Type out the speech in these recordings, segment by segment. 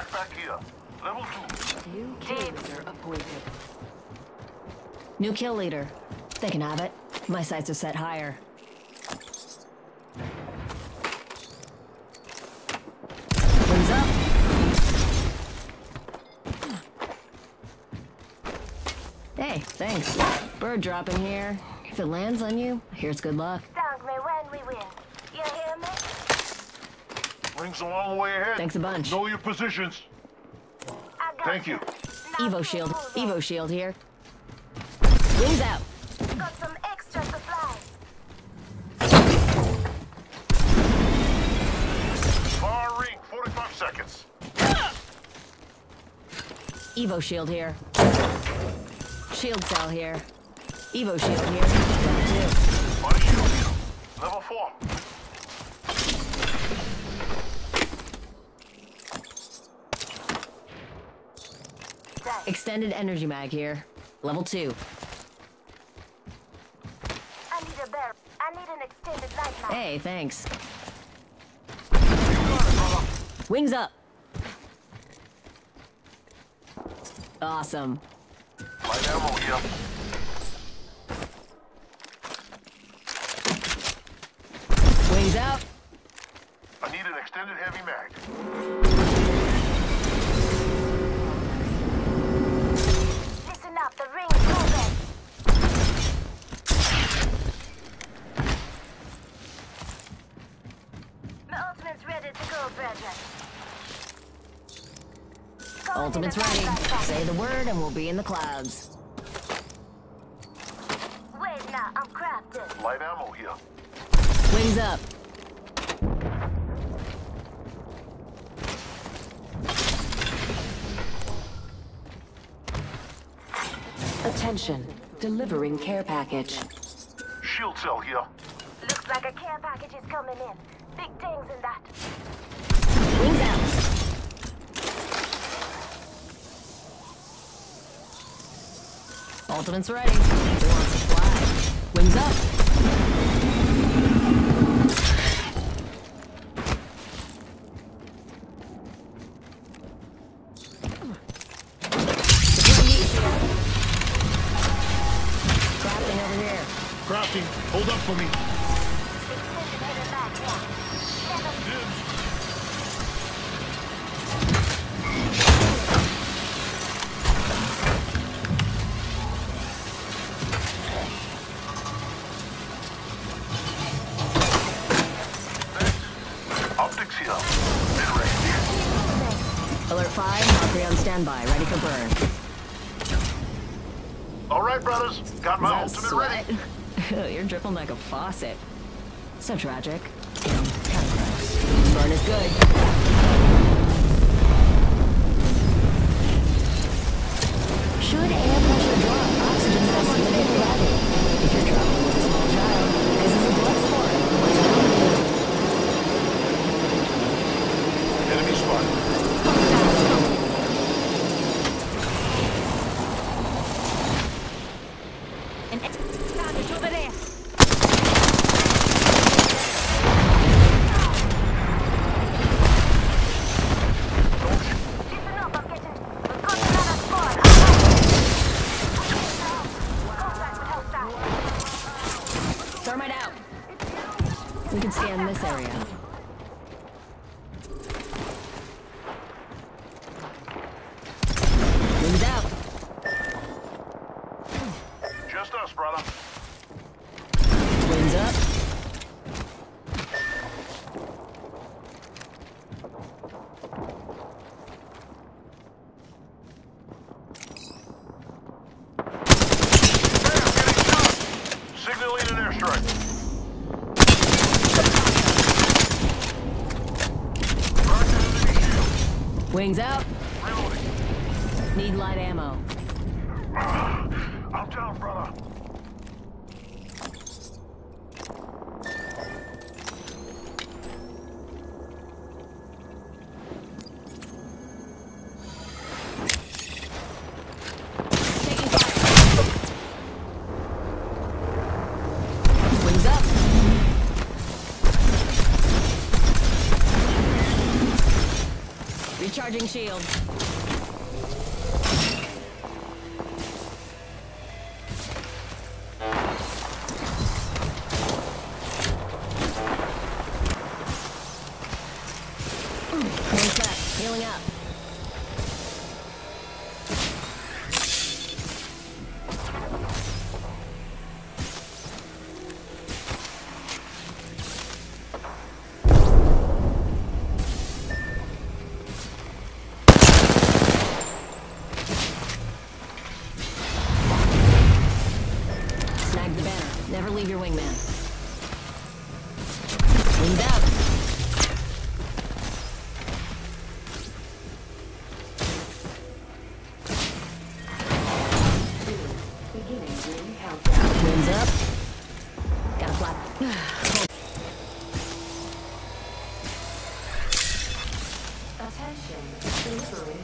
Back back here. Level two. New kill leader appointed. New kill leader. They can have it. My sights are set higher. Up. Hey, thanks. Bird dropping here. If it lands on you, here's good luck. Dog when we win. You hear me? Rings a long way ahead. Thanks a bunch. Know your positions. Thank you. Evo shield. Evo shield here. Wings out. Got some extra supplies. Far ring, 45 seconds. Evo shield here. Shield cell here. Evo shield here. Got two. My shield here. Level 4. Extended energy mag here. Level two. I need a barrel. I need an extended light mag. Hey, thanks. You got it, brother. Wings up. Awesome. Light ammo here. Wings out. I need an extended heavy mag. Listen up, the ring's moving. My ultimate's ready to go, brethren. Calling Ultimate's ready. Say the word and we'll be in the clouds. Wait now, I'm crafted. Light ammo here. Wings up. Attention. Delivering care package. Shield cell here. Looks like a care package is coming in. Big things in that. Wings out. Ultimate's ready. To fly? Wings up. Standby, ready for burn. All right, brothers. Got my ultimate ready. You're dripping like a faucet. So tragic. Burn is good. Should air pressure drop, oxygen levels may gravity. If you're traveling Signaling an airstrike. Roger, enemy shield. Wings out. Need light ammo. Recharging shield.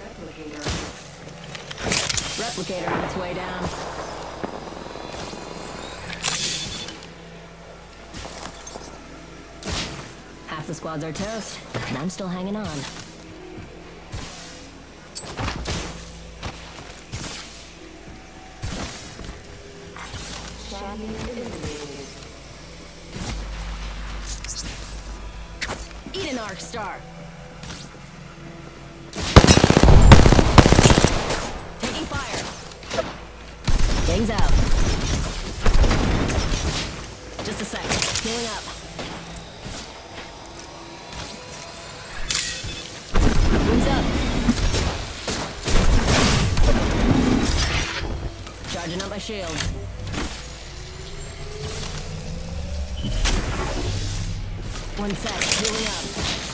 Replicator. Replicator on its way down. Half the squads are toast, and I'm still hanging on. Eat an arc star. Things out. Just a sec. Healing up. Wings up. Charging up my shield. One sec. Healing up.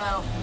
Ammo.